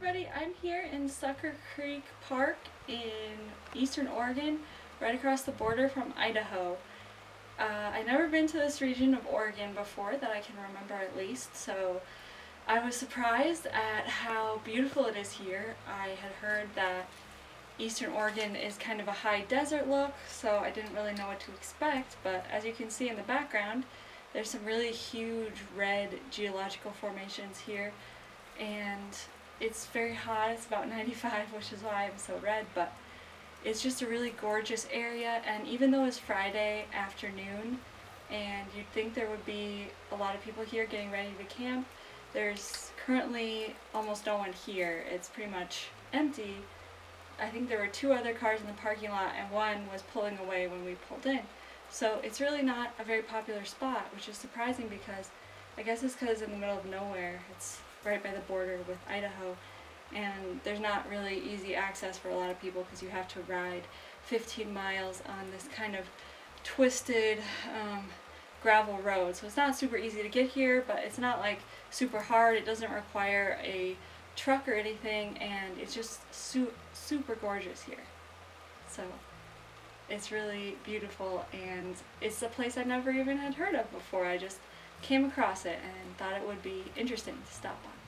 everybody, I'm here in Succor Creek Park in eastern Oregon, right across the border from Idaho. Uh, I've never been to this region of Oregon before that I can remember at least, so I was surprised at how beautiful it is here. I had heard that eastern Oregon is kind of a high desert look, so I didn't really know what to expect, but as you can see in the background, there's some really huge red geological formations here, and it's very hot, it's about 95, which is why I'm so red, but it's just a really gorgeous area, and even though it's Friday afternoon, and you'd think there would be a lot of people here getting ready to camp, there's currently almost no one here. It's pretty much empty. I think there were two other cars in the parking lot, and one was pulling away when we pulled in. So it's really not a very popular spot, which is surprising because I guess it's because in the middle of nowhere. It's right by the border with Idaho and there's not really easy access for a lot of people because you have to ride 15 miles on this kind of twisted um, gravel road. So it's not super easy to get here, but it's not like super hard. It doesn't require a truck or anything, and it's just su super gorgeous here. So it's really beautiful, and it's a place I never even had heard of before. I just came across it and thought it would be interesting to stop on.